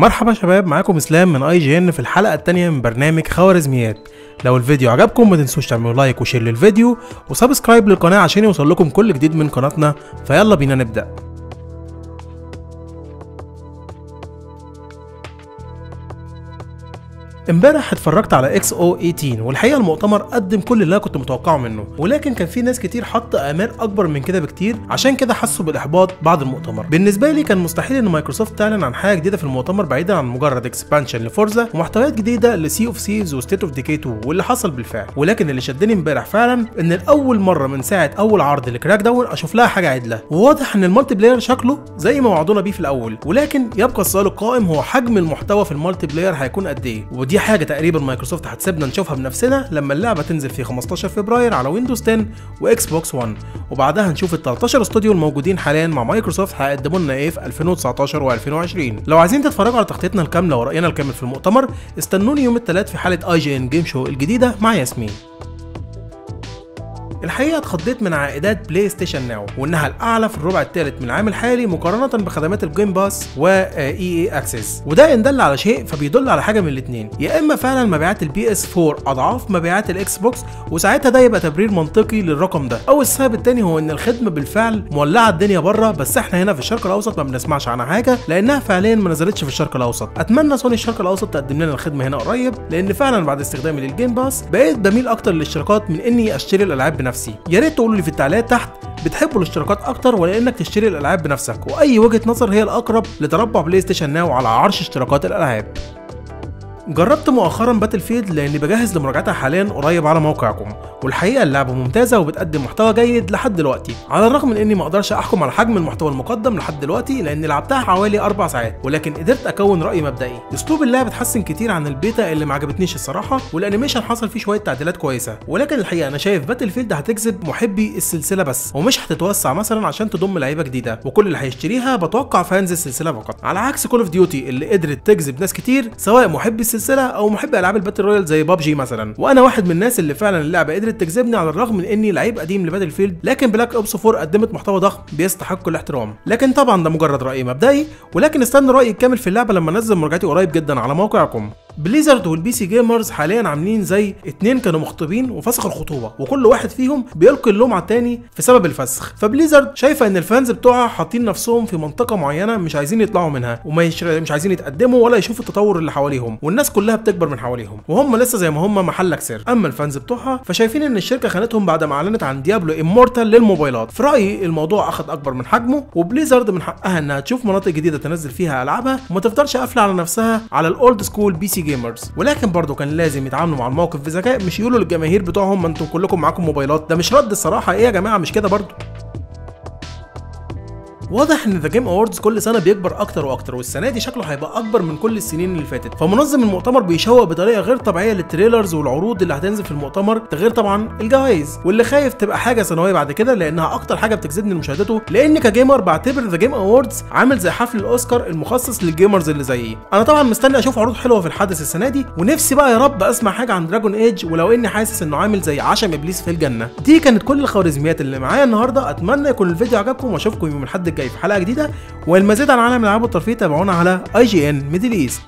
مرحبا شباب معاكم إسلام من IGN في الحلقة الثانية من برنامج خوارزميات. لو الفيديو عجبكم ما تنسوش تعملوا like و share للفيديو و subscribe للقناة عشان يوصل لكم كل جديد من قناتنا. فيلا بينا نبدأ. امبارح اتفرجت على XO18 والحقيقة المؤتمر قدم كل اللي أنا كنت متوقعه منه ولكن كان في ناس كتير حط آمال أكبر من كده بكتير عشان كده حسوا بالإحباط بعد المؤتمر. بالنسبة لي كان مستحيل إن مايكروسوفت تعلن عن حاجة جديدة في المؤتمر بعيدا عن مجرد expansion ل Forza ومحتويات جديدة ل Sea of Thieves و State of Decay 2 واللي حصل بالفعل. ولكن اللي شدني امبارح فعلا إن لأول مرة من ساعة أول عرض ل Crackdown أشوف لها حاجة عدلة. وواضح إن ال multiplayer شكله زي ما وعدونا بيه في الأول ولكن يبقى السؤال القائم هو حجم المحتوى في ال multiplayer هيكون قد إيه؟ ودي حاجة تقريبا مايكروسوفت هتسيبنا نشوفها بنفسنا لما اللعبة تنزل في 15 فبراير على Windows 10 و Xbox 1 وبعدها نشوف ال 13 استوديو الموجودين حاليا مع مايكروسوفت هيقدموا لنا إيه في 2019 و2020 لو عايزين تتفرجوا على تغطيتنا الكاملة ورأينا الكامل في المؤتمر استنوني يوم الثلاث في حلقة IGN Game Show الجديدة مع ياسمين. الحقيقة اتخضيت من عائدات PlayStation Now وإنها الأعلى في الربع الثالث من العام الحالي مقارنة بخدمات ال Game Pass و EA Access وده إن دل على شيء فبيدل على حاجة من الاثنين يا إما فعلا مبيعات ال PS 4 أضعاف مبيعات ال Xbox وساعتها ده يبقى تبرير منطقي للرقم ده. أو السبب الثاني هو إن الخدمة بالفعل مولعة الدنيا بره بس إحنا هنا في الشرق الأوسط ما بنسمعش عنها حاجة لأنها فعليا ما نزلتش في الشرق الأوسط. أتمنى سوني الشرق الأوسط تقدم لنا الخدمة هنا قريب لأن فعلا بعد استخدامي لل Game Pass بقيت بميل أكتر للاشتراكات من إني أشتري الألعاب بنفسي. يا ريت تقولوا لي في التعليقات تحت بتحبوا الاشتراكات أكتر ولا إنك تشتري الألعاب بنفسك؟ وأي وجهة نظر هي الأقرب لتربع PlayStation Now على عرش اشتراكات الألعاب. جربت مؤخرا Battlefield لأني بجهز لمراجعتها حاليا قريب على موقعكم والحقيقة اللعبة ممتازة وبتقدم محتوى جيد لحد دلوقتي على الرغم من إني ما أقدرش أحكم على حجم المحتوى المقدم لحد دلوقتي لأني لعبتها حوالي أربع ساعات ولكن قدرت أكون رأي مبدئي. أسلوب اللعب اتحسن كتير عن البيتا اللي ما عجبتنيش الصراحة وال animation حصل فيه شوية تعديلات كويسة ولكن الحقيقة أنا شايف Battlefield هتجذب محبي السلسلة بس ومش هتتوسع مثلا عشان تضم لعيبة جديدة وكل اللي هيشتريها بتوقع fans السلسلة فقط. على عكس Call of Duty اللي قدرت تجذب ناس كتير سواء محبي السلسلة أو محبي ألعاب ال battle royale زي بابجي مثلا. وأنا واحد من الناس اللي فعلا اللعبة قدرت تجذبني على الرغم من إني لعيب قديم ل Battlefield لكن Black Ops 4 قدمت محتوى ضخم بيستحق الاحترام. لكن طبعا ده مجرد رأي مبدئي ولكن استنوا رأيي الكامل في اللعبة لما أنزل مراجعتي قريب جدا على موقعكم. Blizzard وال PC gamers حاليا عاملين زي اتنين كانوا مخطوبين وفسخوا الخطوبة وكل واحد فيهم بيلقي اللوم على التاني في سبب الفسخ. ف Blizzard شايفة إن ال fans بتوعها حاطين نفسهم في منطقة معينة مش عايزين يطلعوا منها ومش مش عايزين يتقدموا ولا يشوفوا التطور اللي حواليهم والناس كلها بتكبر من حواليهم وهم لسه زي ما هم محلك سر. أما ال fans بتوعها فشايفين إن الشركة خانتهم بعد ما أعلنت عن Diablo Immortal للموبايلات. في رأيي الموضوع أخذ أكبر من حجمه و Blizzard من حقها إنها تشوف مناطق جديدة تنزل فيها ألعابها وما تفضلش قافلة على نفسها على ال old school PC gamers ولكن برضه كان لازم يتعاملوا مع الموقف بذكاء مش يقولوا للجماهير بتوعهم ما أنتم كلكم معاكم موبايلات. ده مش رد الصراحة. إيه يا جماعة؟ مش كده برضه واضح إن The Game Awards كل سنة بيكبر أكتر وأكتر والسنة دي شكله هيبقى أكبر من كل السنين اللي فاتت. فمنظم المؤتمر بيشوق بطريقة غير طبيعية لل trailers والعروض اللي هتنزل في المؤتمر ده غير طبعا الجوائز. واللي خايف تبقى حاجة سنويه بعد كده لأنها أكتر حاجة بتجذبني لمشاهدته لأن ك gamer بعتبر The Game Awards عامل زي حفل الأوسكار المخصص لل gamers اللي زيي. أنا طبعا مستني أشوف عروض حلوة في الحدث السنة دي ونفسي بقى يا رب أسمع حاجة عن Dragon Age ولو إني حاسس إنه عامل زي عشم إبليس في الجنة. دي كانت كل الخوارزميات اللي معايا النهارده أتمنى يكون الفيديو عجبكم وأشوفكم يوم الأحد الجاي في حلقة جديدة. والمزيد عن عالم الألعاب والترفيه تابعونا على IGN Middle East